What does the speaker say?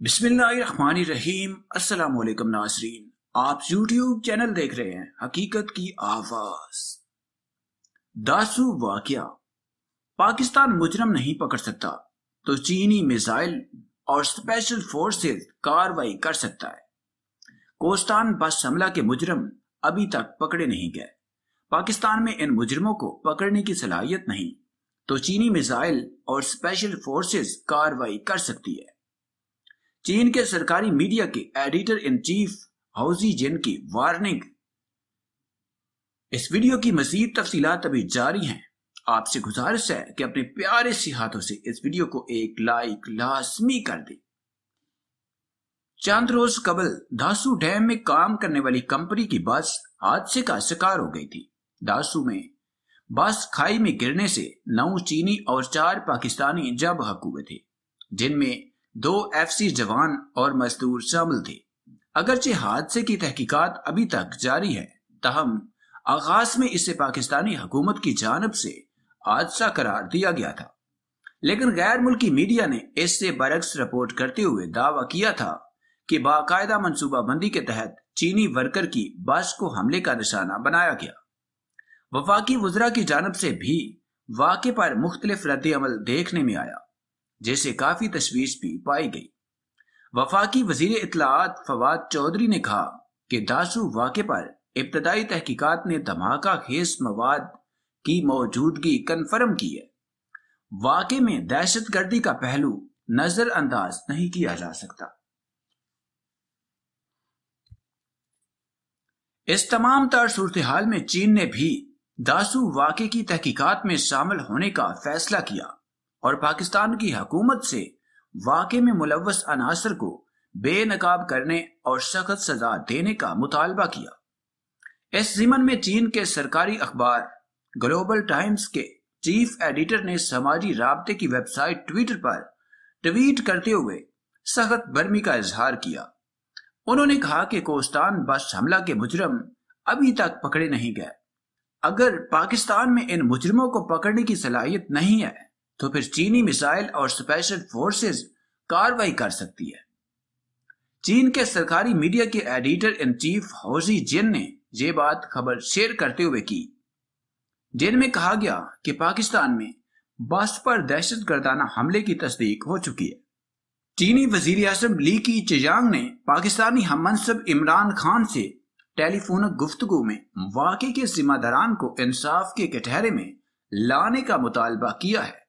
बिस्मिल्लाहिर्रहमानिर्रहीम। अस्सलाम वालेकुम नाजरीन आप यूट्यूब चैनल देख रहे हैं हकीकत की आवाज़। दासू वाकया। पाकिस्तान मुजरम नहीं पकड़ सकता तो चीनी मिसाइल और स्पेशल फोर्सेस कार्रवाई कर सकता है। कोस्तान बस हमला के मुजरम अभी तक पकड़े नहीं गए। पाकिस्तान में इन मुजरमों को पकड़ने की सलाहियत नहीं तो चीनी मिसाइल और स्पेशल फोर्सेस कार्रवाई कर सकती है। चीन के सरकारी मीडिया के एडिटर इन चीफ हाउजी जिन की वार्निंग। इस वीडियो की मजीद तफसीलात अभी जारी हैं। आपसे गुजारिश है कि अपने प्यारे से हाथों से इस वीडियो को एक लाइक लाजमी कर दे। चंद रोज कबल दासू डैम में काम करने वाली कंपनी की बस हादसे का शिकार हो गई थी। दासू में बस खाई में गिरने से नौ चीनी और चार पाकिस्तानी जब हक हुए थे। जिनमें दो एफसी जवान और मजदूर शामिल थे। अगरचे हादसे की तहकीकात अभी तक जारी है। तहम आगाज़ में इसे पाकिस्तानी हुकूमत की जानब से हादसा करार दिया गया था। लेकिन गैर मुल्की मीडिया ने इससे बरक्स रिपोर्ट करते हुए दावा किया था कि बाकायदा मनसूबाबंदी के तहत चीनी वर्कर की बस को हमले का निशाना बनाया गया। वफाकी वजरा की जानब से भी वाक़े पर मुख्तलिफ़ रद्द अमल देखने में आया। जैसे काफ़ी तशवीश भी पाई गई। वफाकी वज़ीर इतलात फवाद चौधरी ने कहा कि दासू वाक़े पर इब्तदाई तहकीकात ने धमाका खेस मवाद की मौजूदगी कन्फर्म की है। वाक़े में दहशत गर्दी का पहलू नजरअंदाज नहीं किया जा सकता। इस तमाम तर सूरत में चीन ने भी दासू वाक़े की तहकीकात में शामिल होने का फैसला किया। और पाकिस्तान की हकूमत से वाकई में मुलवस अनासर को बेनकाब करने और सख्त सजा देने का मुतालबा किया। इस जिमन में चीन के सरकारी अखबार ग्लोबल टाइम्स के चीफ एडिटर ने समाजी रबते की वेबसाइट ट्विटर पर ट्वीट करते हुए सख्त बर्मी का इजहार किया। उन्होंने कहा कि कोस्तान बस हमला के मुजरम अभी तक पकड़े नहीं गए। अगर पाकिस्तान में इन मुजरमों को पकड़ने की सलाहियत नहीं है तो फिर चीनी मिसाइल और स्पेशल फोर्सेस कार्रवाई कर सकती है। चीन के सरकारी मीडिया के एडिटर इन चीफ हौजी जिन ने ये बात खबर शेयर करते हुए की। जिन में कहा गया कि पाकिस्तान में बस पर दहशत गर्दाना हमले की तस्दीक हो चुकी है। चीनी वज़ीर अजम ली की चिजांग ने पाकिस्तानी हम मनसब इमरान खान से टेलीफोन गुफ्तगु में वाकई के जिम्मेदारान को इंसाफ के कटहरे में लाने का मुतालबा किया है।